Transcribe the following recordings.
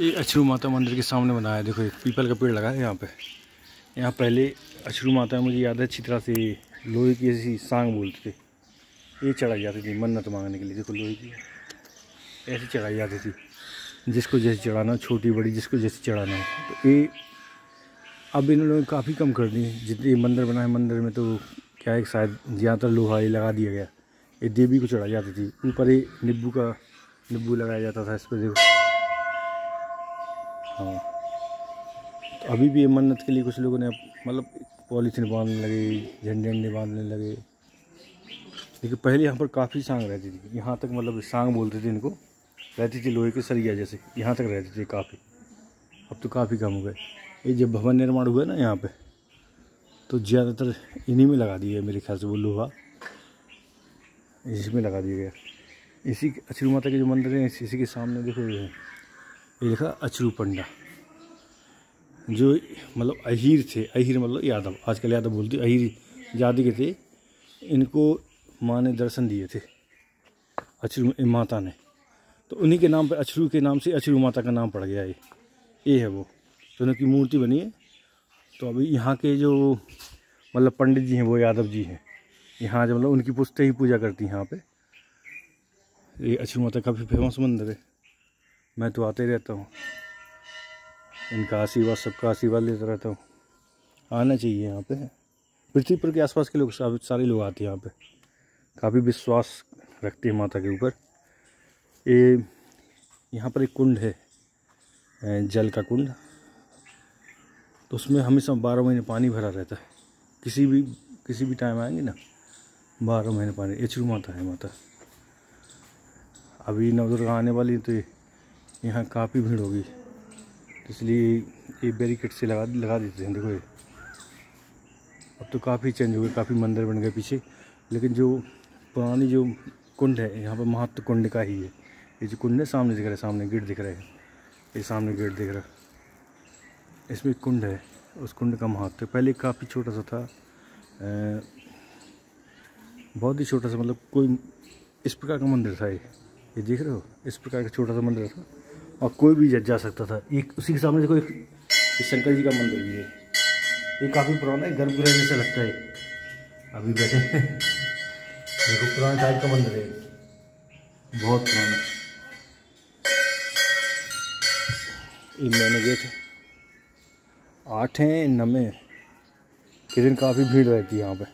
ये अछरू माता मंदिर के सामने बनाया है। देखो, एक पीपल का पेड़ लगा है यहाँ पे। यहाँ पहले अछरू माता मुझे याद है, अच्छी तरह से लोहे की ऐसी सांग बोलते थे। ये चढ़ाई जाती थी मन्नत मांगने के लिए। देखो, लोहे की। ऐसी चढ़ाई जाती थी, जिसको जैसे चढ़ाना, छोटी, बड़ी, जिसको जैसे चढ़ाना तो ये अब इन लोगों काफ़ी कम कर दी। जितने मंदिर बनाए मंदिर में तो क्या है शायद ज़्यादातर लोहा ही लगा दिया गया। ये देवी को चढ़ाई जाती थी। ऊपर ही नींबू का नींबू लगाया जाता था इस पर देखो। हाँ। तो अभी भी ये मन्नत के लिए कुछ लोगों ने मतलब पॉलीथीन बांधने लगे, झंडे झंडे बांधने लगे। लेकिन पहले यहाँ पर काफ़ी सांग रहती थी। यहाँ तक मतलब सांग बोलते थे इनको। रहती थी लोहे के सरिया जैसे। यहाँ तक रहती थी काफ़ी। अब तो काफ़ी कम हो गए। ये जब भवन निर्माण हुआ ना यहाँ पे तो ज़्यादातर इन्हीं में लगा दिया मेरे ख्याल से वो लोहा। इसमें लगा दिया गया। इसी अचरू माता के जो मंदिर हैं, इसी के सामने देखो ये लिखा अचरू पंडा। जो मतलब अहीर थे, अहीर मतलब यादव। आजकल यादव बोलते अहीर जाति के थे। इनको माँ ने दर्शन दिए थे अचरू माता ने। तो उन्हीं के नाम पर अचरू के नाम से अचरू माता का नाम पड़ गया ये। ये है वो। तो उनकी मूर्ति बनी है। तो अभी यहाँ के जो मतलब पंडित जी हैं, वो यादव जी हैं। यहाँ जो मतलब उनकी पुस्तें ही पूजा करती हैं यहाँ पे। ये अचरू माता काफ़ी फ़ेमस मंदिर है। मैं तो आते रहता हूँ। इनका आशीर्वाद, सबका आशीर्वाद लेता रहता हूँ। आना चाहिए यहाँ पे। पृथ्वीपुर के आसपास के लोग सारे लोग आते हैं यहाँ पे। काफ़ी विश्वास रखते हैं माता के ऊपर। ये, यहाँ पर एक कुंड है जल का कुंड। तो उसमें हमेशा बारह महीने पानी भरा रहता है। किसी भी किसी भी टाइम आएँगे ना, बारह महीने पानी। एचरू माता है माता। अभी नवदुर्गा आने वाली तो यहाँ काफ़ी भीड़ होगी। तो इसलिए ये बैरिकेड से लगा लगा देते हैं, देखो ये। अब तो काफ़ी चेंज हो गए, काफ़ी मंदिर बन गए पीछे। लेकिन जो पुरानी जो कुंड है, यहाँ पर महत्व कुंड का ही है। ये जो कुंड है, सामने दिख रहा है, सामने गेट दिख रहा है। ये सामने गेट दिख रहा है। इसमें एक कुंड है, उस कुंड का महत्व पहले काफ़ी छोटा सा था। बहुत ही छोटा सा मतलब कोई इस प्रकार का मंदिर था ये। ये देख रहे हो? इस प्रकार का छोटा सा मंदिर था। और कोई भी जा सकता था। एक, उसी के सामने देखो एक शंकर जी का मंदिर भी है। ये काफ़ी पुराना है गर्भगृह जैसा लगता है। अभी बैठे देखो, पुराने टाइप का मंदिर है। बहुत पुराना। ये मैंने गेट आठ हैं, नवे के दिन काफ़ी भीड़ रहती है यहाँ पे।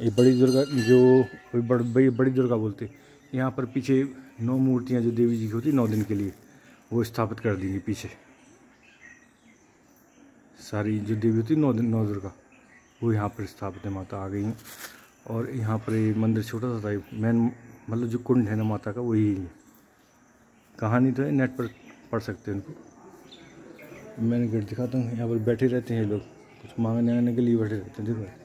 ये बड़ी दुर्गा, जो बड़ी बड़ी दुर्गा बोलते यहाँ पर पीछे नौ मूर्तियाँ जो देवी जी की होती नौ दिन के लिए, वो स्थापित कर देंगी पीछे। सारी जो देवी होती नौ दिन, नौ दुर्गा वो यहाँ पर स्थापित है, माता आ गई हैं। और यहाँ पर ये मंदिर छोटा सा था मेन मतलब जो कुंड है ना माता का, वही है। कहानी तो है नेट पर पढ़ सकते हैं उनको। मैंने गेट दिखाता हूँ, यहाँ पर बैठे रहते हैं लोग, कुछ मांगने आने के लिए बैठे रहते हैं, देखो।